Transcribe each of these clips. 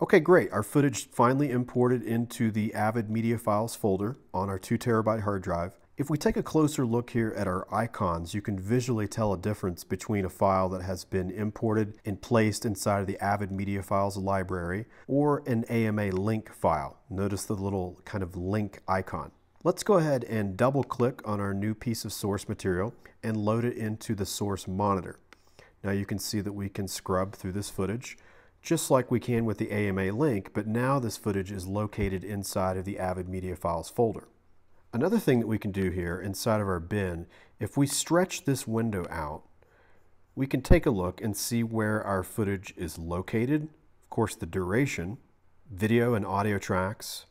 Okay, great. Our footage finally imported into the Avid Media Files folder on our 2 terabyte hard drive. If we take a closer look here at our icons, you can visually tell a difference between a file that has been imported and placed inside of the Avid Media Files library or an AMA link file. Notice the little kind of link icon. Let's go ahead and double click on our new piece of source material and load it into the source monitor. Now you can see that we can scrub through this footage just like we can with the AMA link, but now this footage is located inside of the Avid Media Files folder. Another thing that we can do here inside of our bin, if we stretch this window out, we can take a look and see where our footage is located. Of course, the duration, video and audio tracks,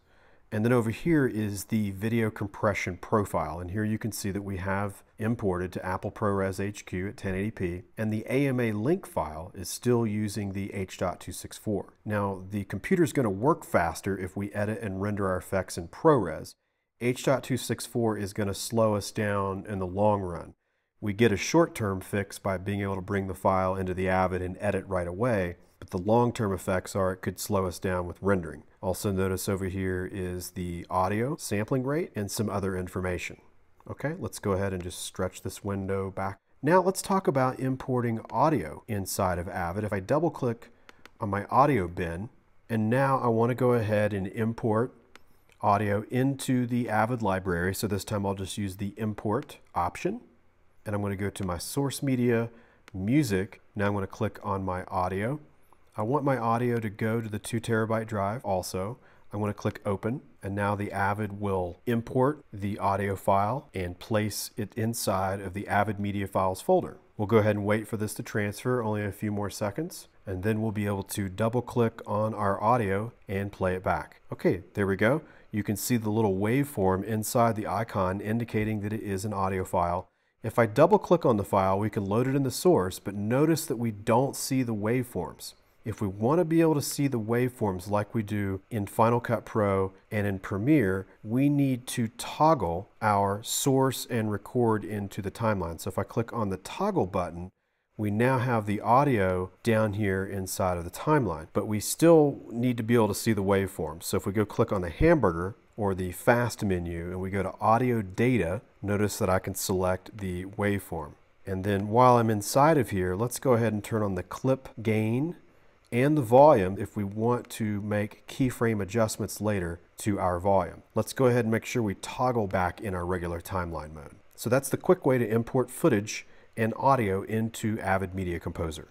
and then over here is the video compression profile. And here you can see that we have imported to Apple ProRes HQ at 1080p. And the AMA link file is still using the H.264. Now, the computer is going to work faster if we edit and render our effects in ProRes. H.264 is going to slow us down in the long run. We get a short-term fix by being able to bring the file into the Avid and edit right away, but the long-term effects are it could slow us down with rendering. Also notice over here is the audio sampling rate and some other information. Okay, let's go ahead and just stretch this window back. Now let's talk about importing audio inside of Avid. If I double click on my audio bin, and now I want to go ahead and import audio into the Avid library. So this time I'll just use the import option and I'm going to go to my source media, music. Now I'm going to click on my audio. I want my audio to go to the two terabyte drive also. I'm going to click open and now the Avid will import the audio file and place it inside of the Avid Media Files folder. We'll go ahead and wait for this to transfer, only a few more seconds, and then we'll be able to double click on our audio and play it back. Okay, there we go. You can see the little waveform inside the icon indicating that it is an audio file. If I double click on the file, we can load it in the source, but notice that we don't see the waveforms. If we want to be able to see the waveforms like we do in Final Cut Pro and in Premiere, we need to toggle our source and record into the timeline. So if I click on the toggle button, we now have the audio down here inside of the timeline, but we still need to be able to see the waveforms. So if we go click on the hamburger or the fast menu and we go to audio data, notice that I can select the waveform. And then while I'm inside of here, let's go ahead and turn on the clip gain and the volume if we want to make keyframe adjustments later to our volume. Let's go ahead and make sure we toggle back in our regular timeline mode. So that's the quick way to import footage and audio into Avid Media Composer.